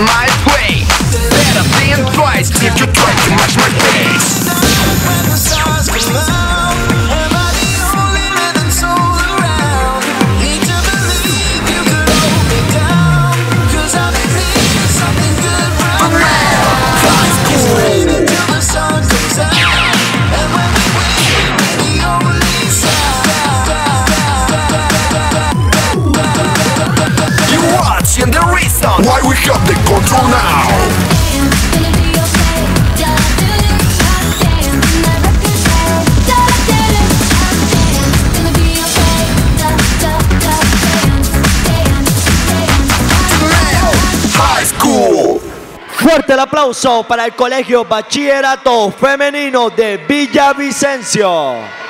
my solution, the reason why we have the control now. Fuerte el aplauso para el Colegio Bachillerato Femenino de Villavicencio.